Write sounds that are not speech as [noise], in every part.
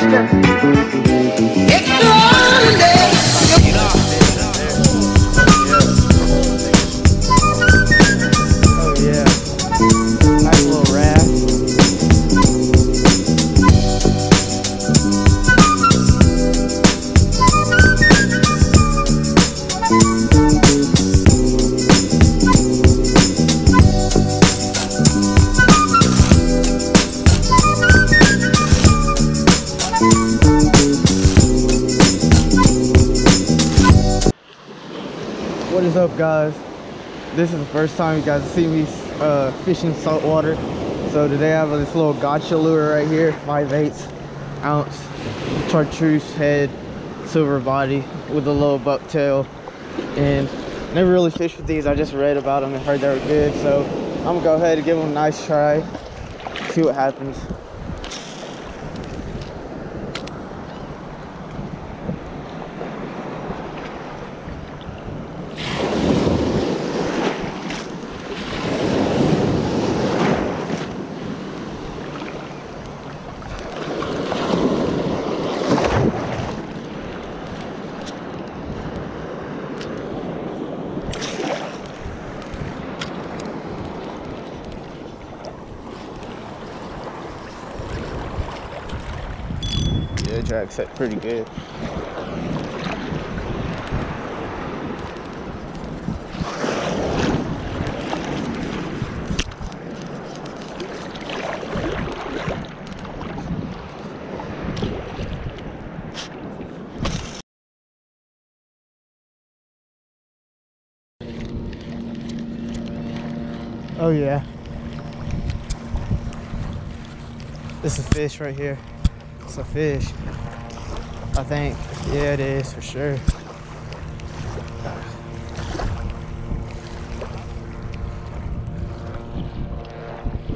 这。Is up guys? This is the first time you guys see me uh, fishing saltwater. So today I have this little gotcha lure right here, 5 8 ounce chartreuse head, silver body with a little buck tail. And never really fished with these, I just read about them and heard they were good. So I'm gonna go ahead and give them a nice try, see what happens. Yeah, drag set pretty good. Oh yeah. This is fish right here. It's a fish. I think. Yeah, it is for sure.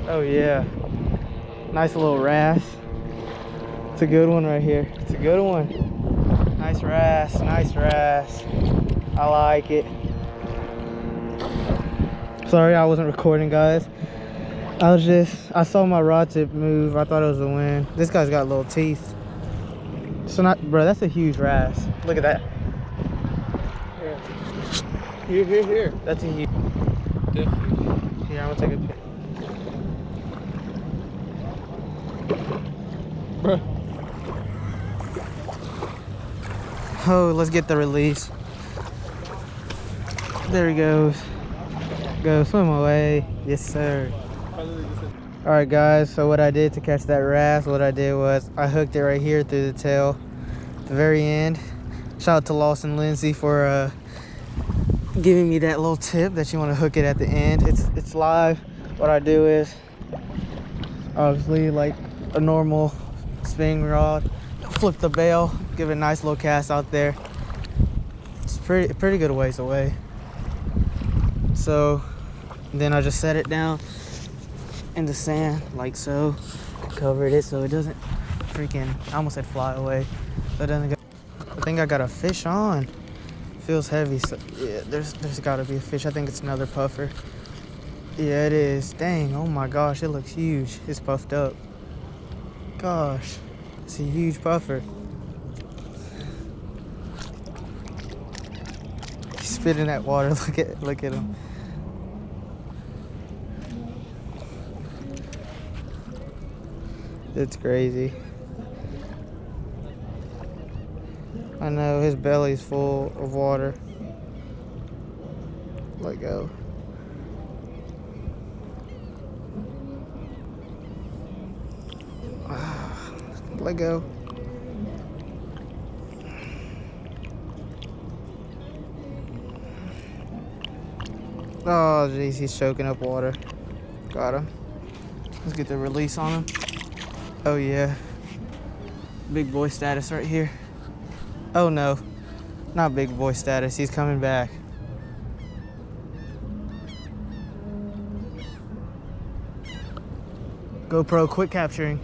Oh yeah. Nice little wrasse. It's a good one right here. It's a good one. Nice wrasse, nice wrasse. I like it. Sorry I wasn't recording guys. I was just, I saw my rod tip move. I thought it was a win. This guy's got little teeth. So not, bro, that's a huge wrasse. Look at that. Here, here, here. That's a huge, Definitely. here, I'm gonna take a pic. Bruh. Oh, let's get the release. There he goes. Go swim away. Yes, sir. All right, guys. So what I did to catch that wrasse, what I did was I hooked it right here through the tail, the very end. Shout out to Lawson Lindsay for uh, giving me that little tip that you want to hook it at the end. It's it's live. What I do is obviously like a normal spinning rod, flip the bail, give it a nice little cast out there. It's pretty pretty good ways away. So then I just set it down in the sand like so, covered it so it doesn't freaking I almost said fly away. So it doesn't go. I think I got a fish on. Feels heavy, so yeah, there's there's gotta be a fish. I think it's another puffer. Yeah, it is. Dang, oh my gosh, it looks huge. It's puffed up. Gosh, it's a huge puffer. He's spitting that water. [laughs] Look at look at him. It's crazy. I know his belly's full of water. Let go. [sighs] Let go. Oh, jeez, he's choking up water. Got him. Let's get the release on him. Oh yeah. Big boy status right here. Oh no, not big boy status, he's coming back. GoPro quick capturing.